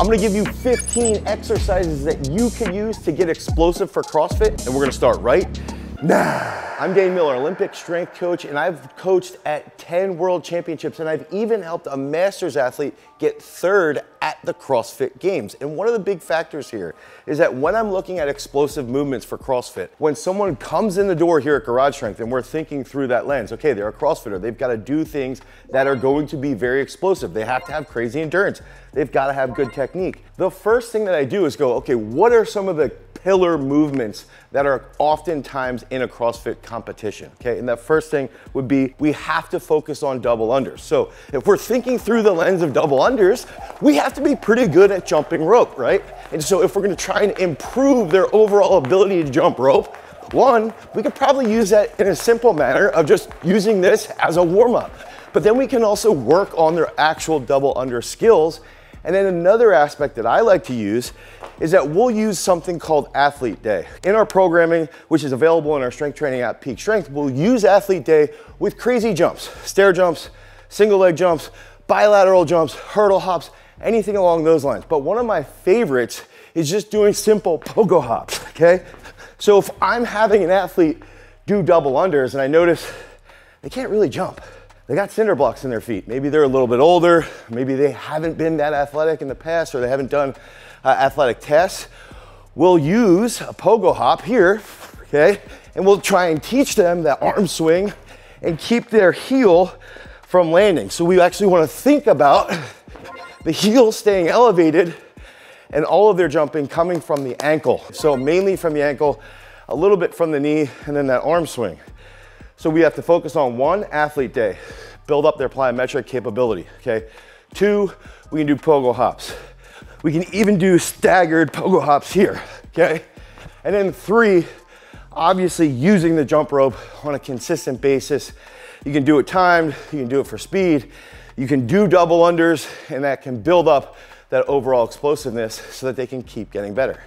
I'm gonna give you 15 exercises that you can use to get explosive for CrossFit, and we're gonna start right now. I'm Dane Miller, Olympic strength coach, and I've coached at 10 world championships, and I've even helped a master's athlete get third at the CrossFit Games. And one of the big factors here is that when I'm looking at explosive movements for CrossFit, when someone comes in the door here at Garage Strength and we're thinking through that lens, okay, they're a CrossFitter, they've got to do things that are going to be very explosive. They have to have crazy endurance. They've got to have good technique. The first thing that I do is go, okay, what are some of the pillar movements that are oftentimes in a CrossFit competition, okay? And that first thing would be we have to focus on double unders. So if we're thinking through the lens of double unders, we have to be pretty good at jumping rope, right? And so if we're gonna try and improve their overall ability to jump rope, one, we could probably use that in a simple manner of just using this as a warm up. But then we can also work on their actual double under skills. And then another aspect that I like to use is that we'll use something called Athlete Day. In our programming, which is available in our strength training app, Peak Strength, we'll use Athlete Day with crazy jumps, stair jumps, single leg jumps, bilateral jumps, hurdle hops, anything along those lines. But one of my favorites is just doing simple pogo hops, okay? So if I'm having an athlete do double unders and I notice they can't really jump, they got cinder blocks in their feet. Maybe they're a little bit older, maybe they haven't been that athletic in the past or they haven't done uh, athletic tests, we'll use a pogo hop here, okay? And we'll try and teach them that arm swing and keep their heel from landing. So we actually wanna think about the heel staying elevated and all of their jumping coming from the ankle. So mainly from the ankle, a little bit from the knee, and then that arm swing. So we have to focus on one, athlete day, build up their plyometric capability, okay? Two, we can do pogo hops. We can even do staggered pogo hops here, okay? And then three, obviously using the jump rope on a consistent basis. You can do it timed, you can do it for speed, you can do double unders, and that can build up that overall explosiveness so that they can keep getting better.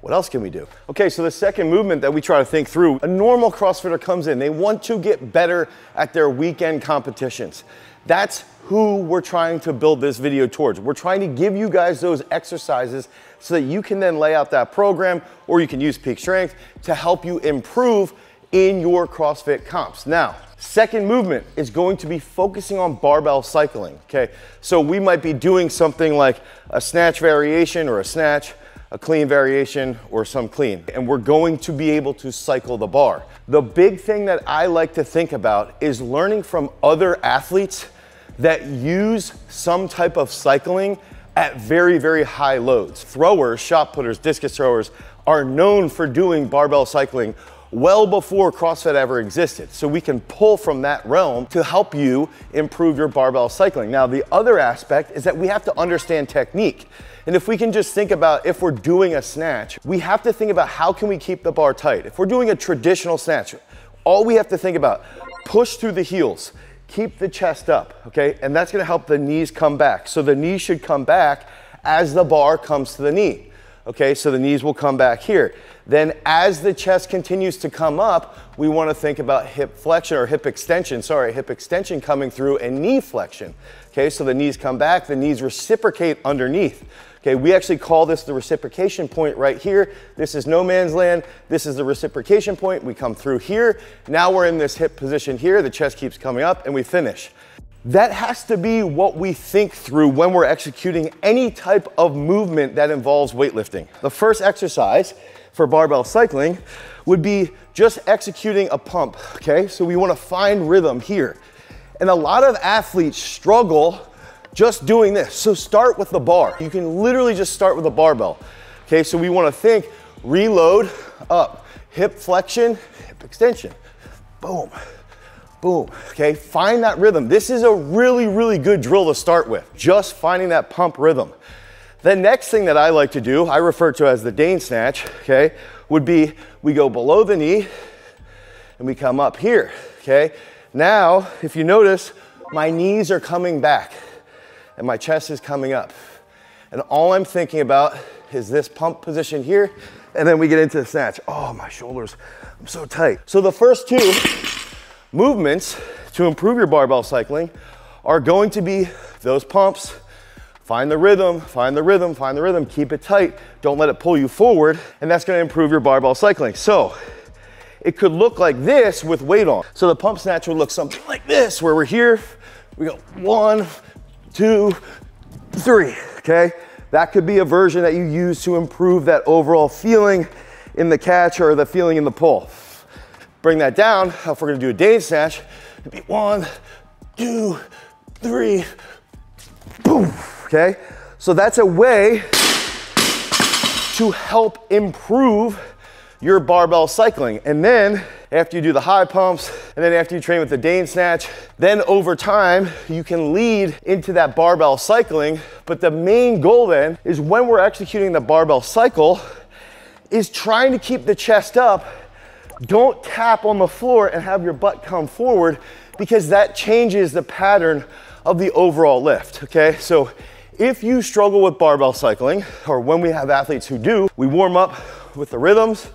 What else can we do? Okay, so the second movement that we try to think through, a normal CrossFitter comes in, they want to get better at their weekend competitions. That's who we're trying to build this video towards. We're trying to give you guys those exercises so that you can then lay out that program or you can use Peak Strength to help you improve in your CrossFit comps. Now, second movement is going to be focusing on barbell cycling, okay? So we might be doing something like a snatch variation or a snatch, a clean variation or some clean. And we're going to be able to cycle the bar. The big thing that I like to think about is learning from other athletes that use some type of cycling at very, very high loads. Throwers, shot putters, discus throwers are known for doing barbell cycling well before CrossFit ever existed. So we can pull from that realm to help you improve your barbell cycling. Now, the other aspect is that we have to understand technique. And if we can just think about if we're doing a snatch, we have to think about how can we keep the bar tight. If we're doing a traditional snatch, all we have to think about, push through the heels, keep the chest up, okay? And that's gonna help the knees come back. So the knees should come back as the bar comes to the knee. Okay, so the knees will come back here. Then as the chest continues to come up, we wanna think about hip flexion or hip extension, sorry, hip extension coming through and knee flexion. Okay, so the knees come back, the knees reciprocate underneath. Okay, we actually call this the reciprocation point right here. This is no man's land. This is the reciprocation point. We come through here. Now we're in this hip position here. The chest keeps coming up and we finish. That has to be what we think through when we're executing any type of movement that involves weightlifting. The first exercise for barbell cycling would be just executing a pump, okay? So we wanna find rhythm here. And a lot of athletes struggle just doing this. So start with the bar. You can literally just start with a barbell. Okay, so we wanna think reload, up, hip flexion, hip extension, boom, boom, okay? Find that rhythm. This is a really, really good drill to start with, just finding that pump rhythm. The next thing that I like to do, I refer to as the Dane snatch, okay, would be we go below the knee and we come up here, okay? Now, if you notice, my knees are coming back and my chest is coming up. And all I'm thinking about is this pump position here, and then we get into the snatch. Oh, my shoulders, I'm so tight. So the first two movements to improve your barbell cycling are going to be those pumps, Find the rhythm, find the rhythm, find the rhythm, keep it tight. Don't let it pull you forward, and that's gonna improve your barbell cycling. So, it could look like this with weight on. So the pump snatch would look something like this, where we're here, we go one, two, three, okay? That could be a version that you use to improve that overall feeling in the catch or the feeling in the pull. Bring that down, if we're gonna do a Dane snatch, it'd be one, two, three, okay? So that's a way to help improve your barbell cycling. And then after you do the high pumps, and then after you train with the Dane snatch, then over time, you can lead into that barbell cycling. But the main goal then is when we're executing the barbell cycle, is trying to keep the chest up. Don't tap on the floor and have your butt come forward because that changes the pattern of the overall lift, okay? So if you struggle with barbell cycling, or when we have athletes who do, we warm up with the rhythms,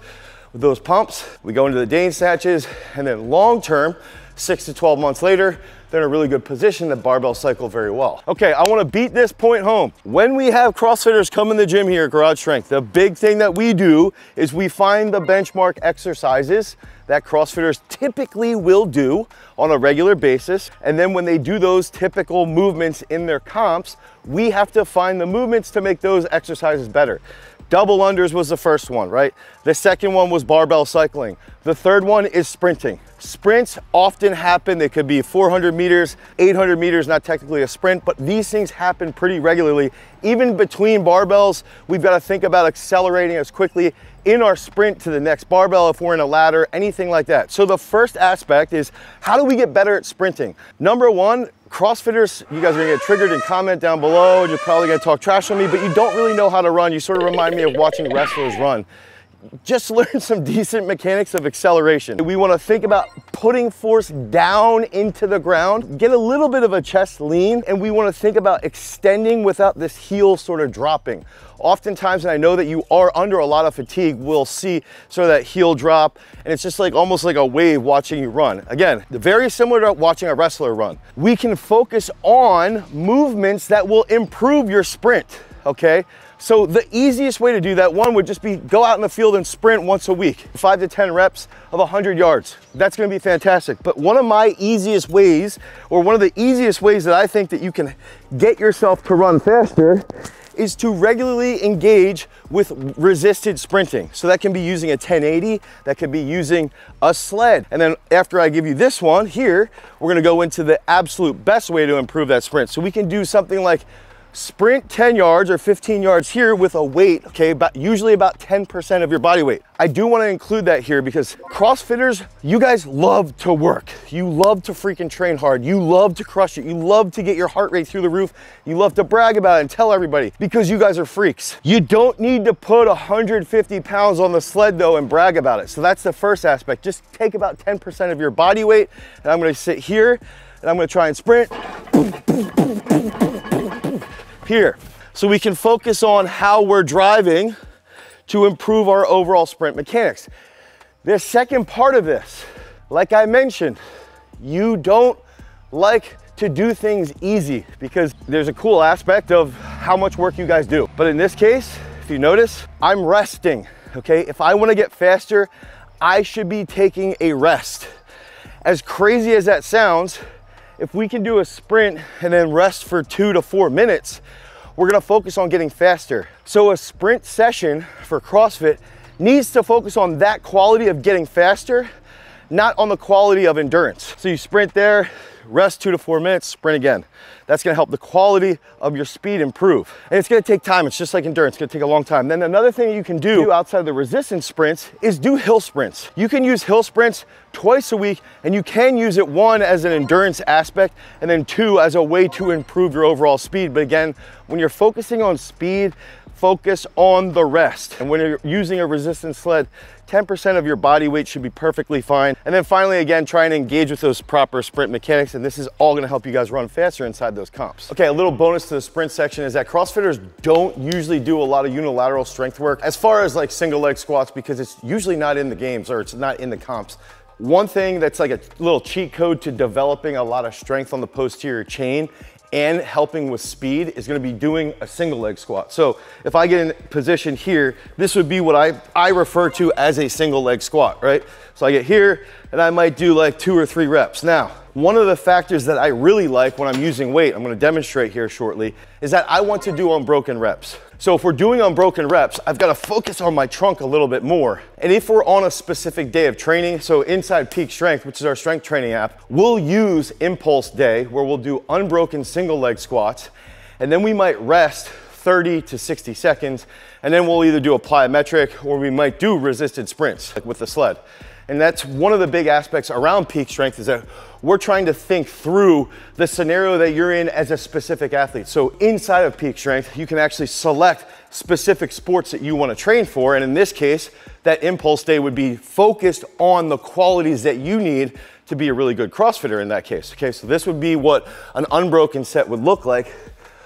with those pumps. We go into the Dane snatches, and then long term, six to 12 months later, they're in a really good position to barbell cycle very well. Okay, I wanna beat this point home. When we have CrossFitters come in the gym here at Garage Strength, the big thing that we do is we find the benchmark exercises that CrossFitters typically will do on a regular basis. And then when they do those typical movements in their comps, we have to find the movements to make those exercises better. Double unders was the first one, right? The second one was barbell cycling. The third one is sprinting. Sprints often happen, they could be 400 meters, 800 meters, not technically a sprint, but these things happen pretty regularly. Even between barbells, we've got to think about accelerating as quickly in our sprint to the next barbell if we're in a ladder, anything like that. So the first aspect is how do we get better at sprinting? Number one, CrossFitters, you guys are gonna get triggered and comment down below and you're probably gonna talk trash on me, but you don't really know how to run. You sort of remind me of watching wrestlers run just learn some decent mechanics of acceleration. We wanna think about putting force down into the ground, get a little bit of a chest lean, and we wanna think about extending without this heel sort of dropping. Oftentimes, and I know that you are under a lot of fatigue, we'll see sort of that heel drop, and it's just like almost like a wave watching you run. Again, very similar to watching a wrestler run. We can focus on movements that will improve your sprint, okay? So the easiest way to do that, one would just be go out in the field and sprint once a week, five to 10 reps of 100 yards. That's gonna be fantastic. But one of my easiest ways, or one of the easiest ways that I think that you can get yourself to run faster is to regularly engage with resisted sprinting. So that can be using a 1080, that could be using a sled. And then after I give you this one here, we're gonna go into the absolute best way to improve that sprint. So we can do something like sprint 10 yards or 15 yards here with a weight, okay, but usually about 10% of your body weight. I do wanna include that here because CrossFitters, you guys love to work. You love to freaking train hard. You love to crush it. You love to get your heart rate through the roof. You love to brag about it and tell everybody because you guys are freaks. You don't need to put 150 pounds on the sled though and brag about it. So that's the first aspect. Just take about 10% of your body weight and I'm gonna sit here and I'm gonna try and sprint here. So we can focus on how we're driving to improve our overall sprint mechanics. The second part of this, like I mentioned, you don't like to do things easy because there's a cool aspect of how much work you guys do. But in this case, if you notice, I'm resting, okay? If I wanna get faster, I should be taking a rest. As crazy as that sounds, if we can do a sprint and then rest for two to four minutes, we're gonna focus on getting faster. So a sprint session for CrossFit needs to focus on that quality of getting faster, not on the quality of endurance. So you sprint there, rest two to four minutes, sprint again. That's gonna help the quality of your speed improve. And it's gonna take time, it's just like endurance, it's gonna take a long time. Then another thing you can do outside of the resistance sprints is do hill sprints. You can use hill sprints twice a week and you can use it one as an endurance aspect and then two as a way to improve your overall speed. But again, when you're focusing on speed, focus on the rest. And when you're using a resistance sled, 10% of your body weight should be perfectly fine. And then finally, again, try and engage with those proper sprint mechanics. And this is all gonna help you guys run faster inside those comps. Okay, a little bonus to the sprint section is that CrossFitters don't usually do a lot of unilateral strength work as far as like single leg squats because it's usually not in the games or it's not in the comps. One thing that's like a little cheat code to developing a lot of strength on the posterior chain and helping with speed is gonna be doing a single leg squat. So if I get in position here, this would be what I, I refer to as a single leg squat, right? So I get here and I might do like two or three reps. Now, one of the factors that I really like when I'm using weight, I'm gonna demonstrate here shortly, is that I want to do unbroken reps. So if we're doing unbroken reps, I've got to focus on my trunk a little bit more. And if we're on a specific day of training, so inside Peak Strength, which is our strength training app, we'll use Impulse Day where we'll do unbroken single leg squats. And then we might rest 30 to 60 seconds. And then we'll either do a plyometric or we might do resisted sprints like with the sled. And that's one of the big aspects around peak strength is that we're trying to think through the scenario that you're in as a specific athlete. So inside of peak strength, you can actually select specific sports that you want to train for. And in this case, that impulse day would be focused on the qualities that you need to be a really good CrossFitter in that case. Okay, so this would be what an unbroken set would look like.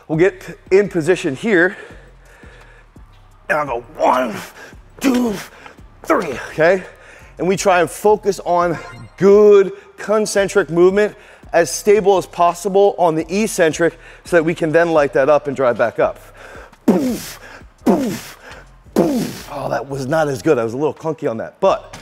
We'll get in position here. And I'll go one, two, three, okay? And we try and focus on good concentric movement as stable as possible on the eccentric so that we can then light that up and drive back up. Oh, that was not as good. I was a little clunky on that. But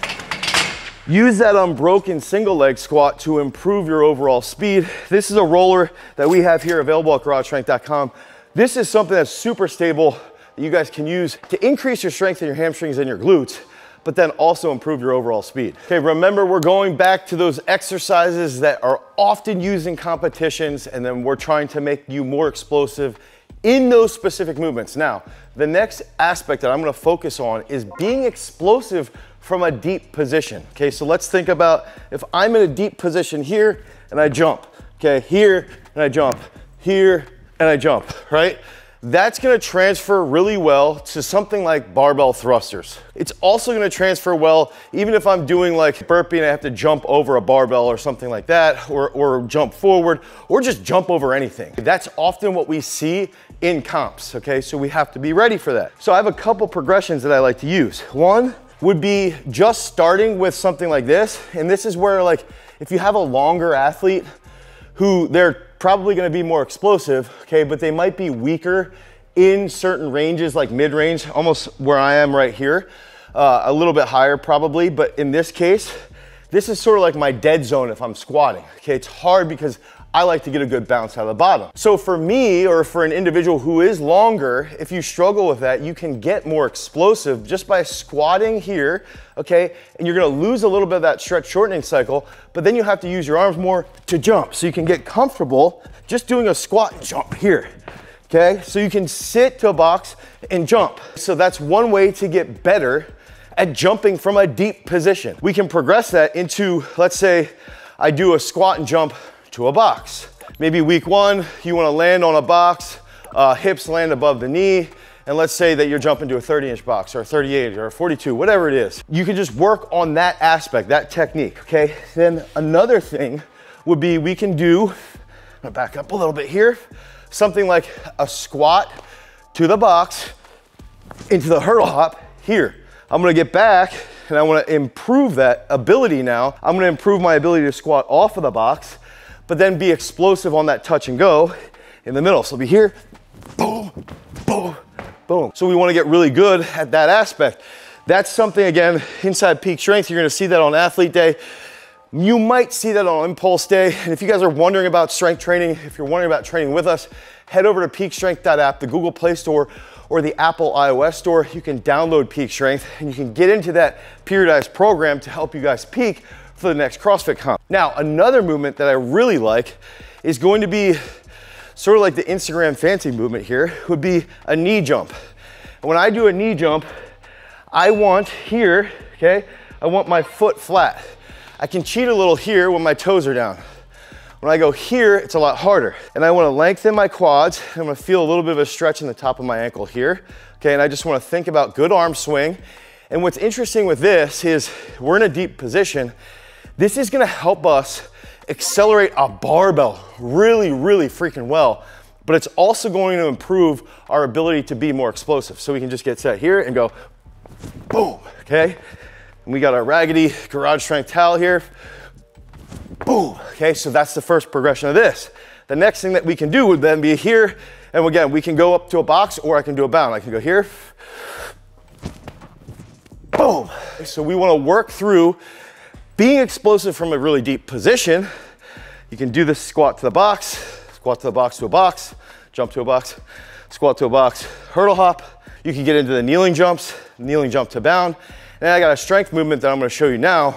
use that unbroken single leg squat to improve your overall speed. This is a roller that we have here available at garagestrength.com. This is something that's super stable that you guys can use to increase your strength in your hamstrings and your glutes but then also improve your overall speed. Okay, remember we're going back to those exercises that are often used in competitions and then we're trying to make you more explosive in those specific movements. Now, the next aspect that I'm gonna focus on is being explosive from a deep position. Okay, so let's think about if I'm in a deep position here and I jump, okay, here and I jump, here and I jump, right? That's gonna transfer really well to something like barbell thrusters. It's also gonna transfer well, even if I'm doing like burpee and I have to jump over a barbell or something like that, or, or jump forward, or just jump over anything. That's often what we see in comps, okay? So we have to be ready for that. So I have a couple progressions that I like to use. One would be just starting with something like this, and this is where like, if you have a longer athlete who they're probably gonna be more explosive, okay, but they might be weaker in certain ranges like mid-range, almost where I am right here, uh, a little bit higher probably, but in this case, this is sort of like my dead zone if I'm squatting, okay? It's hard because I like to get a good bounce out of the bottom. So for me, or for an individual who is longer, if you struggle with that, you can get more explosive just by squatting here, okay? And you're gonna lose a little bit of that stretch shortening cycle, but then you have to use your arms more to jump. So you can get comfortable just doing a squat jump here, okay? So you can sit to a box and jump. So that's one way to get better at jumping from a deep position. We can progress that into, let's say, I do a squat and jump to a box. Maybe week one, you wanna land on a box, uh, hips land above the knee, and let's say that you're jumping to a 30 inch box or a 38 or a 42, whatever it is. You can just work on that aspect, that technique, okay? Then another thing would be we can do, I'm gonna back up a little bit here, something like a squat to the box, into the hurdle hop here. I'm gonna get back and I wanna improve that ability now. I'm gonna improve my ability to squat off of the box but then be explosive on that touch and go in the middle. So be here, boom, boom, boom. So we wanna get really good at that aspect. That's something, again, inside peak strength, you're gonna see that on athlete day. You might see that on impulse day. And if you guys are wondering about strength training, if you're wondering about training with us, head over to peakstrength.app, the Google Play Store, or the Apple iOS store. You can download Peak Strength and you can get into that periodized program to help you guys peak for the next CrossFit comp. Now, another movement that I really like is going to be sort of like the Instagram fancy movement here, would be a knee jump. And when I do a knee jump, I want here, okay, I want my foot flat. I can cheat a little here when my toes are down. When I go here, it's a lot harder. And I wanna lengthen my quads. I'm gonna feel a little bit of a stretch in the top of my ankle here. Okay, and I just wanna think about good arm swing. And what's interesting with this is we're in a deep position this is gonna help us accelerate a barbell really, really freaking well, but it's also going to improve our ability to be more explosive. So we can just get set here and go boom, okay? And we got our raggedy garage strength towel here. Boom, okay? So that's the first progression of this. The next thing that we can do would then be here, and again, we can go up to a box or I can do a bound. I can go here, boom. So we wanna work through being explosive from a really deep position. You can do this squat to the box, squat to the box to a box, jump to a box, squat to a box, hurdle hop. You can get into the kneeling jumps, kneeling jump to bound. And I got a strength movement that I'm gonna show you now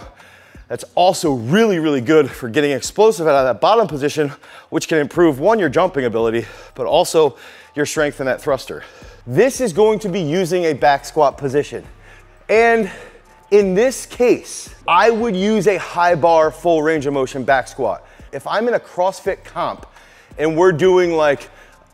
that's also really, really good for getting explosive out of that bottom position, which can improve one, your jumping ability, but also your strength in that thruster. This is going to be using a back squat position. And in this case, I would use a high bar full range of motion back squat. If I'm in a CrossFit comp and we're doing like,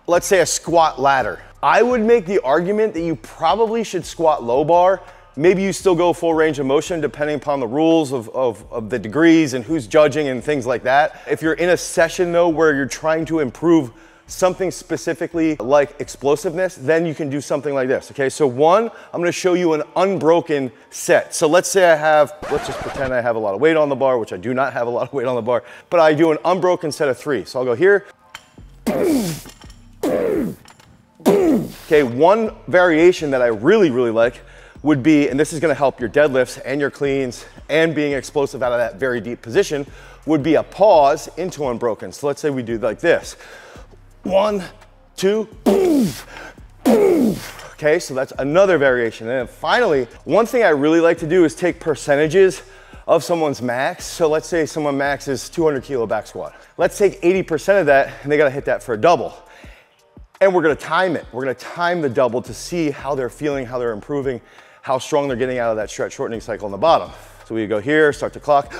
let's say a squat ladder, I would make the argument that you probably should squat low bar. Maybe you still go full range of motion depending upon the rules of, of, of the degrees and who's judging and things like that. If you're in a session though where you're trying to improve something specifically like explosiveness, then you can do something like this, okay? So one, I'm gonna show you an unbroken set. So let's say I have, let's just pretend I have a lot of weight on the bar, which I do not have a lot of weight on the bar, but I do an unbroken set of three. So I'll go here. Okay, one variation that I really, really like would be, and this is gonna help your deadlifts and your cleans and being explosive out of that very deep position, would be a pause into unbroken. So let's say we do like this. One, two. Okay, so that's another variation. And then finally, one thing I really like to do is take percentages of someone's max. So let's say someone max is 200 kilo back squat. Let's take 80% of that and they gotta hit that for a double. And we're gonna time it. We're gonna time the double to see how they're feeling, how they're improving, how strong they're getting out of that stretch shortening cycle on the bottom. So we go here, start the clock.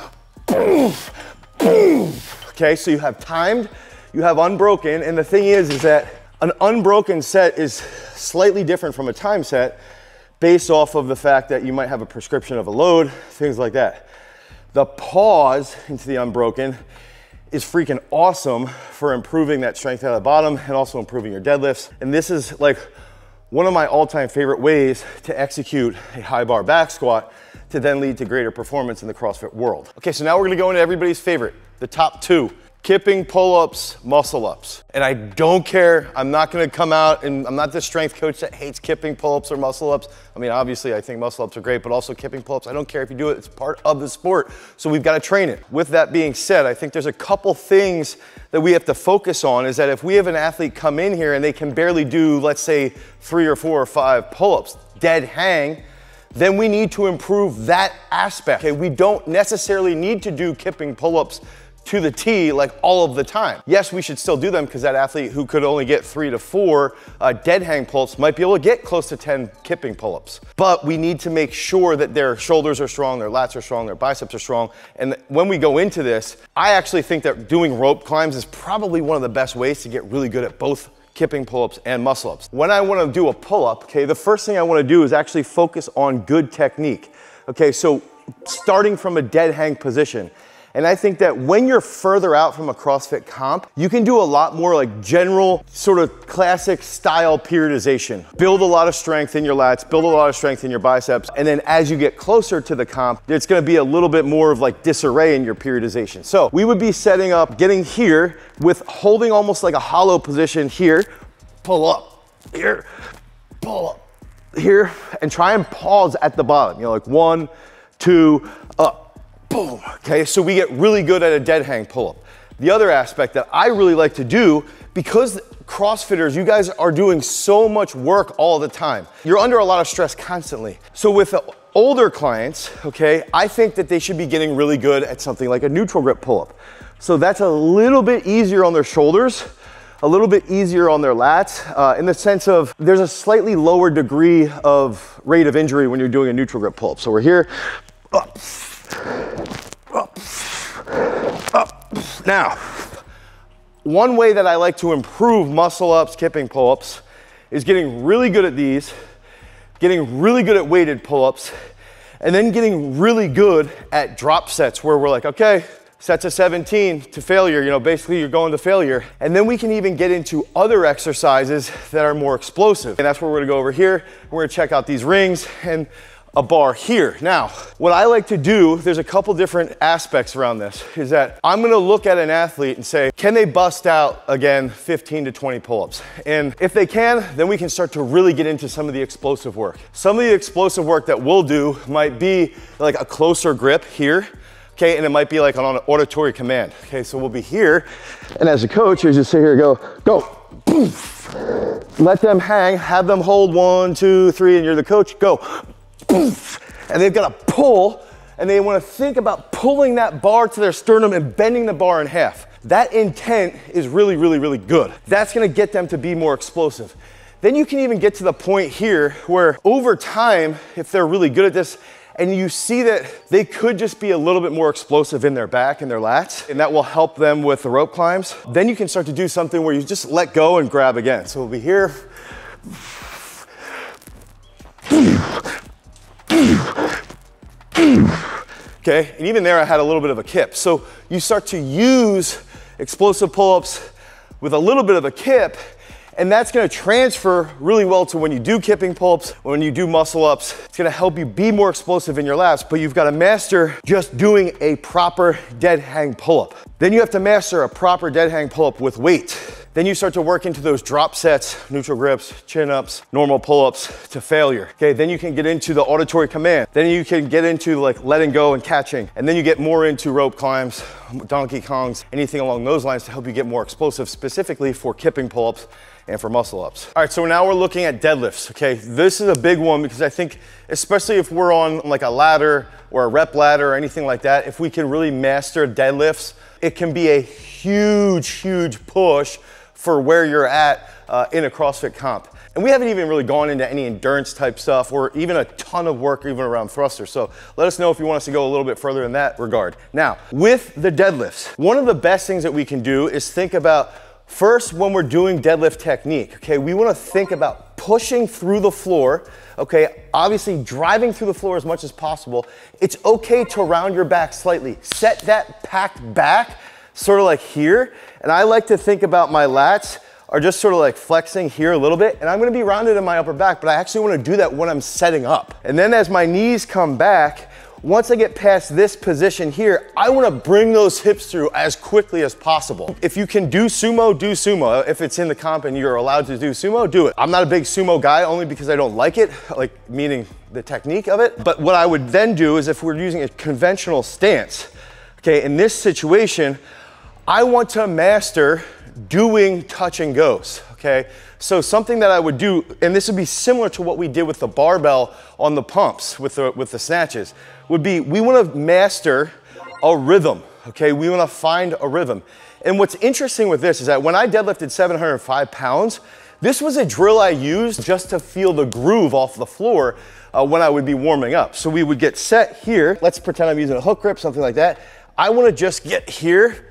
Okay, so you have timed you have unbroken, and the thing is, is that an unbroken set is slightly different from a time set based off of the fact that you might have a prescription of a load, things like that. The pause into the unbroken is freaking awesome for improving that strength out of the bottom and also improving your deadlifts. And this is like one of my all-time favorite ways to execute a high bar back squat to then lead to greater performance in the CrossFit world. Okay, so now we're gonna go into everybody's favorite, the top two kipping pull-ups, muscle-ups. And I don't care, I'm not gonna come out and I'm not the strength coach that hates kipping pull-ups or muscle-ups. I mean, obviously I think muscle-ups are great, but also kipping pull-ups, I don't care if you do it, it's part of the sport. So we've gotta train it. With that being said, I think there's a couple things that we have to focus on is that if we have an athlete come in here and they can barely do, let's say, three or four or five pull-ups, dead hang, then we need to improve that aspect. Okay, we don't necessarily need to do kipping pull-ups to the T like all of the time. Yes, we should still do them because that athlete who could only get three to four uh, dead hang pull-ups might be able to get close to 10 kipping pull-ups. But we need to make sure that their shoulders are strong, their lats are strong, their biceps are strong. And when we go into this, I actually think that doing rope climbs is probably one of the best ways to get really good at both kipping pull-ups and muscle-ups. When I wanna do a pull-up, okay, the first thing I wanna do is actually focus on good technique. Okay, so starting from a dead hang position. And I think that when you're further out from a CrossFit comp, you can do a lot more like general sort of classic style periodization. Build a lot of strength in your lats, build a lot of strength in your biceps. And then as you get closer to the comp, it's gonna be a little bit more of like disarray in your periodization. So we would be setting up, getting here with holding almost like a hollow position here, pull up, here, pull up, here, and try and pause at the bottom. You know, like one, two, boom. Okay, so we get really good at a dead hang pull-up. The other aspect that I really like to do, because CrossFitters, you guys are doing so much work all the time. You're under a lot of stress constantly. So with older clients, okay, I think that they should be getting really good at something like a neutral grip pull-up. So that's a little bit easier on their shoulders, a little bit easier on their lats, uh, in the sense of there's a slightly lower degree of rate of injury when you're doing a neutral grip pull-up. So we're here, up, up, up. Now, one way that I like to improve muscle ups, kipping pull ups, is getting really good at these, getting really good at weighted pull ups, and then getting really good at drop sets where we're like, okay, sets of 17 to failure, you know, basically you're going to failure. And then we can even get into other exercises that are more explosive. And that's where we're gonna go over here. We're gonna check out these rings and a bar here. Now, what I like to do, there's a couple different aspects around this, is that I'm gonna look at an athlete and say, can they bust out, again, 15 to 20 pull-ups? And if they can, then we can start to really get into some of the explosive work. Some of the explosive work that we'll do might be like a closer grip here, okay, and it might be like an auditory command. Okay, so we'll be here, and as a coach, you just sit here and go, go, poof. Let them hang, have them hold one, two, three, and you're the coach, go, poof. And they've got to pull, and they want to think about pulling that bar to their sternum and bending the bar in half. That intent is really, really, really good. That's gonna get them to be more explosive. Then you can even get to the point here where over time, if they're really good at this, and you see that they could just be a little bit more explosive in their back and their lats, and that will help them with the rope climbs. Then you can start to do something where you just let go and grab again. So we'll be here. Okay, and even there I had a little bit of a kip. So you start to use explosive pull-ups with a little bit of a kip and that's gonna transfer really well to when you do kipping pull-ups, when you do muscle ups. It's gonna help you be more explosive in your lats, but you've gotta master just doing a proper dead hang pull-up. Then you have to master a proper dead hang pull-up with weight. Then you start to work into those drop sets, neutral grips, chin ups, normal pull ups to failure. Okay, then you can get into the auditory command. Then you can get into like letting go and catching. And then you get more into rope climbs, donkey kongs, anything along those lines to help you get more explosive, specifically for kipping pull ups and for muscle ups. All right, so now we're looking at deadlifts, okay? This is a big one because I think, especially if we're on like a ladder or a rep ladder or anything like that, if we can really master deadlifts, it can be a huge, huge push for where you're at uh, in a CrossFit comp. And we haven't even really gone into any endurance type stuff or even a ton of work even around thrusters. So let us know if you want us to go a little bit further in that regard. Now, with the deadlifts, one of the best things that we can do is think about first when we're doing deadlift technique, okay, we wanna think about pushing through the floor, okay, obviously driving through the floor as much as possible. It's okay to round your back slightly. Set that packed back sort of like here. And I like to think about my lats are just sort of like flexing here a little bit. And I'm gonna be rounded in my upper back, but I actually wanna do that when I'm setting up. And then as my knees come back, once I get past this position here, I wanna bring those hips through as quickly as possible. If you can do sumo, do sumo. If it's in the comp and you're allowed to do sumo, do it. I'm not a big sumo guy only because I don't like it, like meaning the technique of it. But what I would then do is if we're using a conventional stance, okay, in this situation, I want to master doing touch and goes, okay? So something that I would do, and this would be similar to what we did with the barbell on the pumps with the, with the snatches, would be we want to master a rhythm, okay? We want to find a rhythm. And what's interesting with this is that when I deadlifted 705 pounds, this was a drill I used just to feel the groove off the floor uh, when I would be warming up. So we would get set here. Let's pretend I'm using a hook grip, something like that. I want to just get here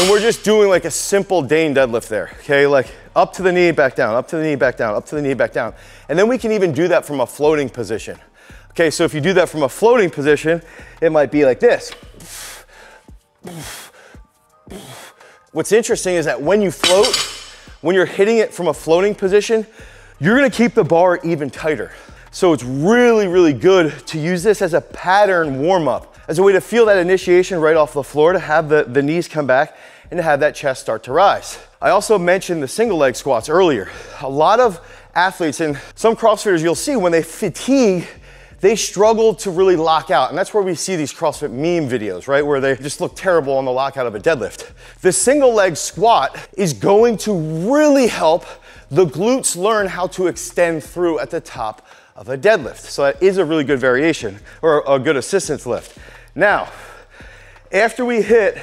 And we're just doing like a simple Dane deadlift there, okay? Like up to the knee, back down, up to the knee, back down, up to the knee, back down. And then we can even do that from a floating position. Okay, so if you do that from a floating position, it might be like this. What's interesting is that when you float, when you're hitting it from a floating position, you're gonna keep the bar even tighter. So it's really, really good to use this as a pattern warm up, as a way to feel that initiation right off the floor, to have the, the knees come back and to have that chest start to rise. I also mentioned the single leg squats earlier. A lot of athletes and some CrossFitters you'll see when they fatigue, they struggle to really lock out. And that's where we see these CrossFit meme videos, right? Where they just look terrible on the lockout of a deadlift. The single leg squat is going to really help the glutes learn how to extend through at the top of a deadlift. So that is a really good variation or a good assistance lift. Now, after we hit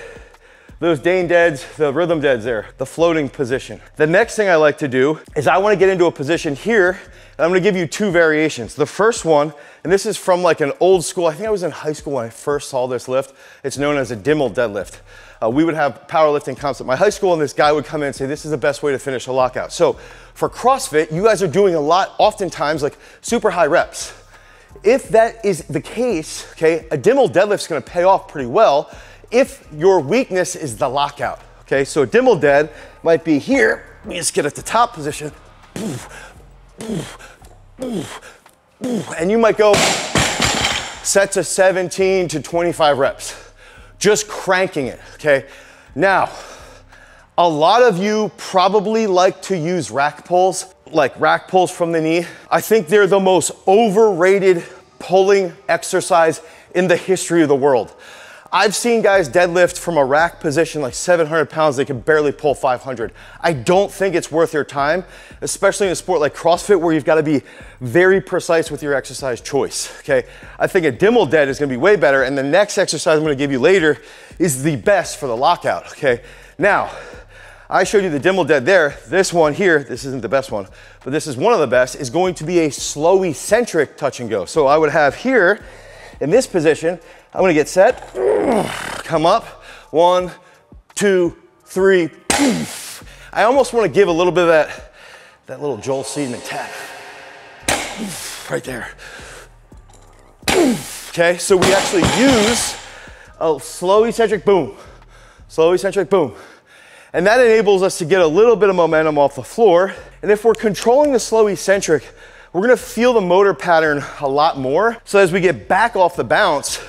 those Dane deads, the rhythm deads there, the floating position. The next thing I like to do is I wanna get into a position here, and I'm gonna give you two variations. The first one, and this is from like an old school, I think I was in high school when I first saw this lift. It's known as a Dimmel deadlift. Uh, we would have powerlifting comps at my high school, and this guy would come in and say, This is the best way to finish a lockout. So for CrossFit, you guys are doing a lot, oftentimes, like super high reps. If that is the case, okay, a Dimmel deadlift's gonna pay off pretty well if your weakness is the lockout. Okay, so a Dimmel dead might be here. Me just get at the top position. And you might go sets of 17 to 25 reps, just cranking it, okay? Now, a lot of you probably like to use rack pulls, like rack pulls from the knee. I think they're the most overrated pulling exercise in the history of the world. I've seen guys deadlift from a rack position like 700 pounds, they can barely pull 500. I don't think it's worth your time, especially in a sport like CrossFit where you've got to be very precise with your exercise choice, okay? I think a Dimmel dead is gonna be way better, and the next exercise I'm gonna give you later is the best for the lockout, okay? Now, I showed you the Dimmel dead there. This one here, this isn't the best one, but this is one of the best, is going to be a slow eccentric touch and go. So I would have here, in this position, I'm gonna get set, come up, one, two, three. I almost wanna give a little bit of that, that little Joel Seedman tap. Right there. Okay, so we actually use a slow eccentric boom, slow eccentric boom. And that enables us to get a little bit of momentum off the floor. And if we're controlling the slow eccentric, we're gonna feel the motor pattern a lot more. So as we get back off the bounce,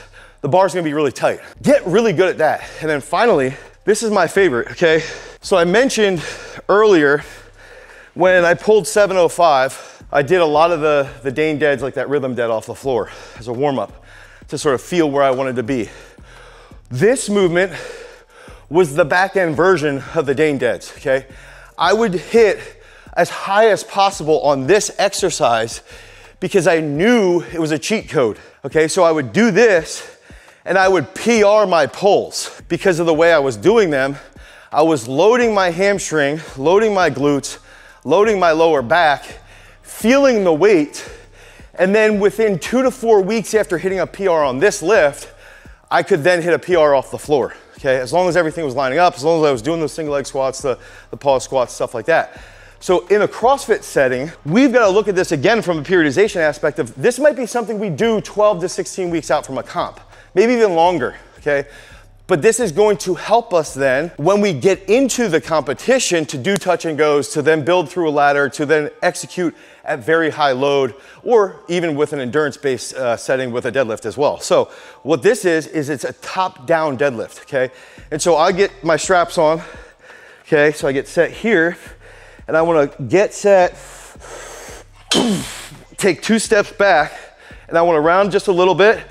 the bar's gonna be really tight. Get really good at that. And then finally, this is my favorite, okay? So I mentioned earlier when I pulled 705, I did a lot of the, the Dane deads like that rhythm dead off the floor as a warm up to sort of feel where I wanted to be. This movement was the back end version of the Dane deads, okay? I would hit as high as possible on this exercise because I knew it was a cheat code, okay? So I would do this and I would PR my pulls because of the way I was doing them. I was loading my hamstring, loading my glutes, loading my lower back, feeling the weight, and then within two to four weeks after hitting a PR on this lift, I could then hit a PR off the floor, okay? As long as everything was lining up, as long as I was doing those single leg squats, the, the pause squats, stuff like that. So in a CrossFit setting, we've got to look at this again from a periodization aspect of this might be something we do 12 to 16 weeks out from a comp maybe even longer, okay? But this is going to help us then when we get into the competition to do touch and goes, to then build through a ladder, to then execute at very high load, or even with an endurance-based uh, setting with a deadlift as well. So what this is, is it's a top-down deadlift, okay? And so I get my straps on, okay? So I get set here, and I wanna get set, take two steps back, and I wanna round just a little bit,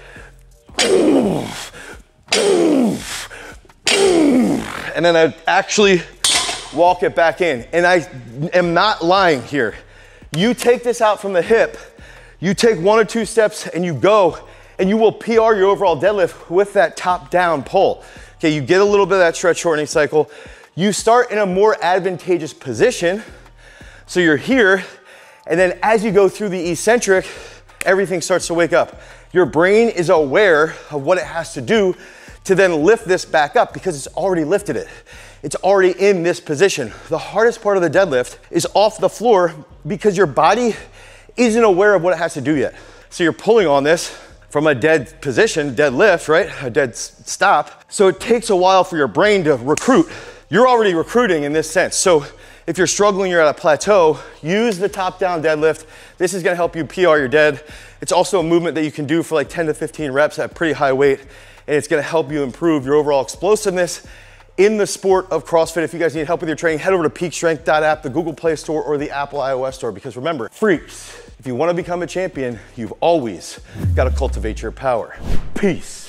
and then I actually walk it back in. And I am not lying here. You take this out from the hip, you take one or two steps and you go, and you will PR your overall deadlift with that top down pull. Okay, you get a little bit of that stretch shortening cycle. You start in a more advantageous position. So you're here, and then as you go through the eccentric, everything starts to wake up your brain is aware of what it has to do to then lift this back up because it's already lifted it. It's already in this position. The hardest part of the deadlift is off the floor because your body isn't aware of what it has to do yet. So you're pulling on this from a dead position, dead lift, right? A dead stop. So it takes a while for your brain to recruit. You're already recruiting in this sense. So if you're struggling, you're at a plateau, use the top down deadlift. This is gonna help you PR your dead. It's also a movement that you can do for like 10 to 15 reps at pretty high weight, and it's gonna help you improve your overall explosiveness in the sport of CrossFit. If you guys need help with your training, head over to peakstrength.app, the Google Play Store, or the Apple iOS Store, because remember, freaks, if you wanna become a champion, you've always gotta cultivate your power. Peace.